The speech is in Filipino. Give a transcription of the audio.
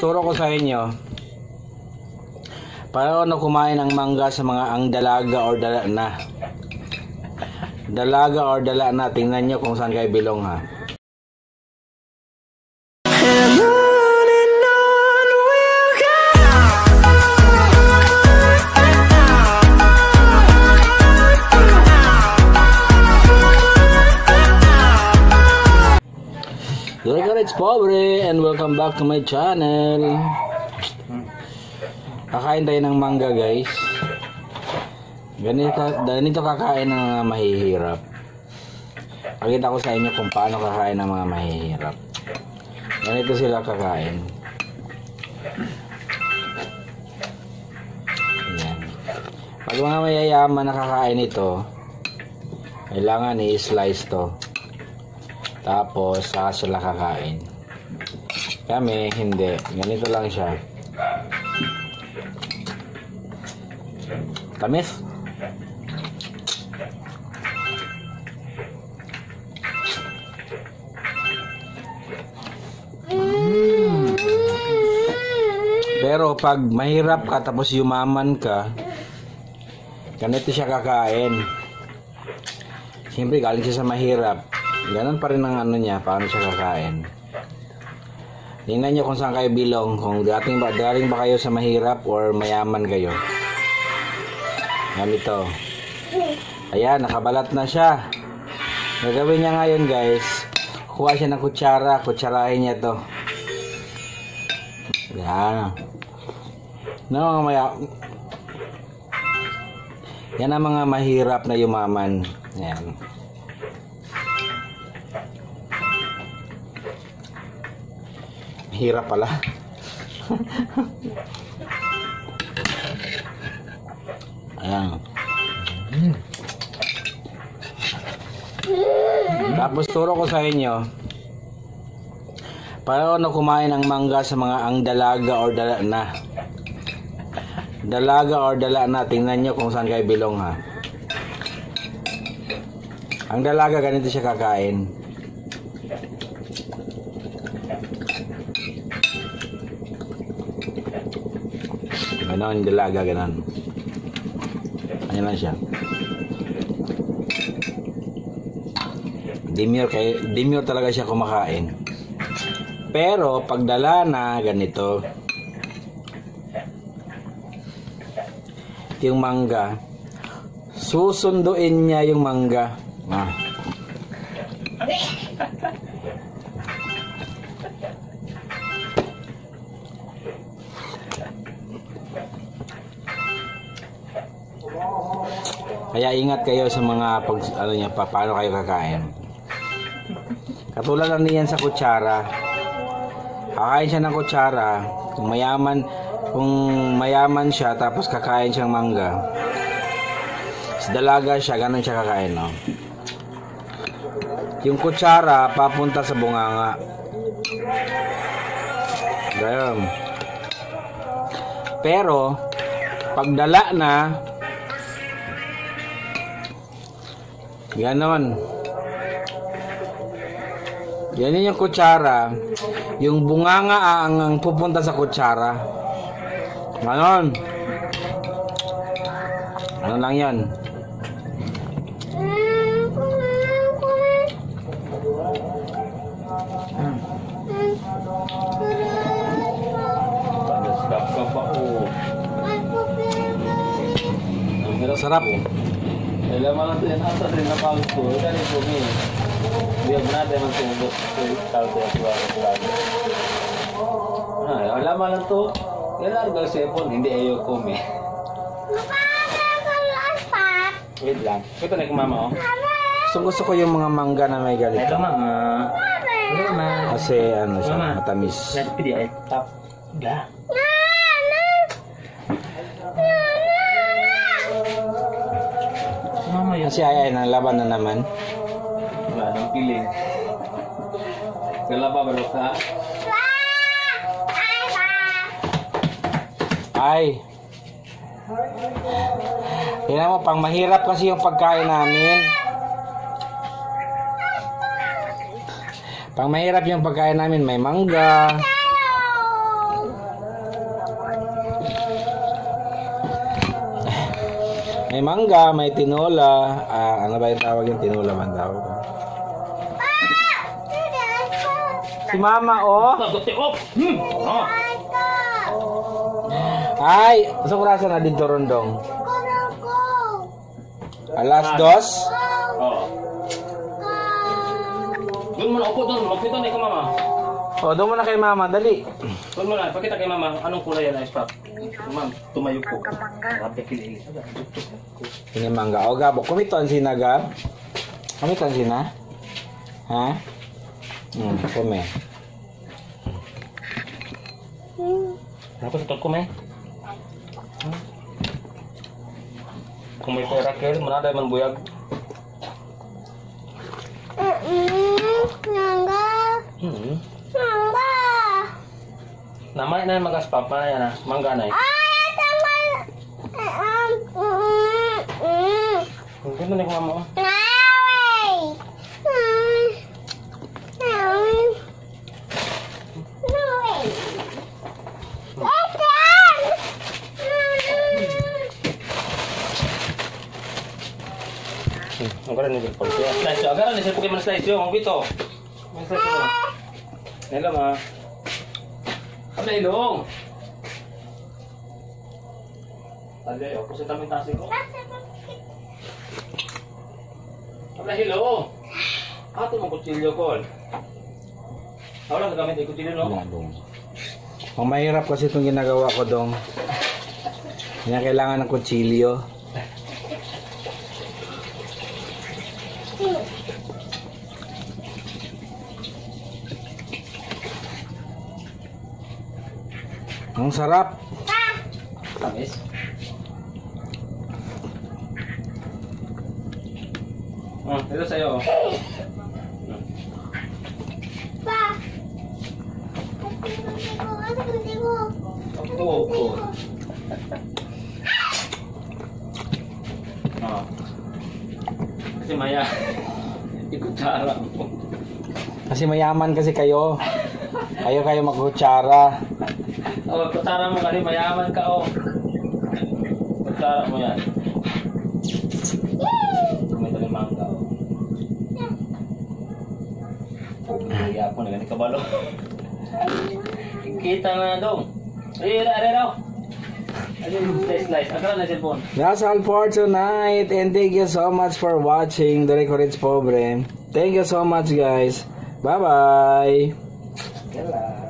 turo ko sa inyo. Paano kumain ng mangga sa mga ang dalaga or dala na? Dalaga or dala na, tingnan nyo kung saan kayo bilong ha. Pobre and welcome back to my channel. Kakain tayo ng mangga guys. Ganito, ganito kakain ng mga mahihirap. Pakita ko sa inyo kung paano kakain ng mga mahihirap. Ganito sila kakain. Ayan. Pag mga mayayaman na kakain ito, kailangan i-slice to. Tapos, saka sila kakain. Kami, hindi. Ganito lang siya. Tamis. Pero pag mahirap ka tapos yumaman ka, ganito siya kakain. Siyempre, galing siya sa mahirap. Ganon pa rin ang ano niya, paano siya kakain. Tingnan nyo kung saan kayo bilong, kung dating ba, dating ba kayo sa mahirap or mayaman kayo. Ganito. Ayan, nakabalat na siya. Gagawin niya ngayon guys, kuha siya ng kutsara, kutsarahin niya to. Yan. No, mga maya... Yan ang mga mahirap na yumaman. Yan. Hirap pala. Ayan. Tapos turo ko sa inyo. Paano kumain ng mangga sa mga ang dalaga or dala na. Dalaga or dala na. Tingnan nyo kung saan kayo bilong ha. Ang dalaga ganito siya kakain. Ganon, dalaga, ganon. Ano lang siya. Demure, kay, demure talaga siya kumakain. Pero, pag dala na, ganito. Yung mangga. Susunduin niya yung mangga. Ah. Kaya ingat kayo sa mga pag ano niya pa, paano kayo kakain. Katulad lang niyan sa kutsara. Kakain siya ng kutsara. Kung mayaman, kung mayaman siya tapos kakain siyang mangga. Sa dalaga siya, ganun siya kakain, no? Yung kutsara papunta sa bunganga. Gayon. Pero pagdala na Ganon. Yan yung kutsara. Yung bunganga ang, ang pupunta sa kutsara. Ganon. Ano lang yan? Pa oh. Sarap. Kailan mo lang ito yan asa din na pang ko. Dali po mi. Biyag natin ang tungkot sa kalde at wala lagi. Ay, wala man lang to. Yan lang ang sepon, hindi ayo ko mi. Wait lang. Ito na kung mama oh. Gusto, gusto ko yung mga mangga na may Hello ganito. mama. Hello mama. Kasi ano siya, matamis. Nanti pidi ay tap. Ga. Mama yun. Kasi ay, ay, nalaban na naman. Wala nang piling. Kala pa ba ka? Ay. Tingnan mo, pang mahirap kasi yung pagkain namin. Pang mahirap yung pagkain namin, may mangga, May mangga, may tinola. Ah, ano ba yung tawag yung tinola man tawag? Si mama, oh. Ay, sa kurasa na dito rondong. Alas dos. Oh. Doon mo na, upo doon. Magpito na ikaw, mama. O, doon muna kay mama, dali. Doon mo na, pakita kay mama. Anong kulay yan, ice pop? Ma'am, tumayo po. Rabi kilili. Ini mangga. O, gabo. Kumiton si na, Gab. Kumiton si na? Ha? Hmm, kume. Sa toko may? Kung may pera kayo, manada man buyag. Hmm. Na yung mag-aspap, mana yan ah. Mangga na eh. Hindi mo na yung mama. oh. Hmm, ang gara ni Paul. Slice yo, agara ni sa Pokemon slice yo, ang bito. May slice yo. Nela ma. Abla ilong. Abla yo, kasi tamin tasi ko. Abla hilo. Ato mo kutsilyo ko. Wala ka gamit kutsilyo no? Wala. Ang mahirap kasi itong ginagawa ko, dong. Kaya kailangan ng kutsilyo. Ang sarap. Tamis. Oh, ito sa'yo. oh. Opo, opo. Oh. Kasi maya. Ikutsara mo. Kasi mayaman kasi kayo. Kayo kayo magkutsara. Oh, kutsara mo kasi mayaman ka, oh. Kutsara mo yan. May talim mangga, oh. Kaya ako na ganit kabalo. Kita na dong. Ay, ay, ay. That's all for tonight and thank you so much for watching The Records Pobre. Thank you so much guys. Bye bye.